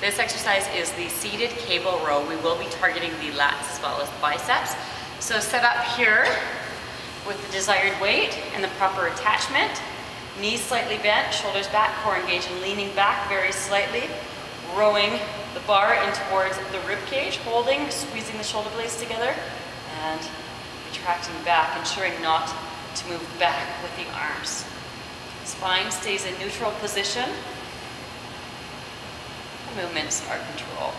This exercise is the seated cable row. We will be targeting the lats as well as biceps. So set up here with the desired weight and the proper attachment. Knees slightly bent, shoulders back, core engaged, and leaning back very slightly. Rowing the bar in towards the rib cage, holding, squeezing the shoulder blades together, and retracting back, ensuring not to move back with the arms. Spine stays in neutral position. Movements are controlled.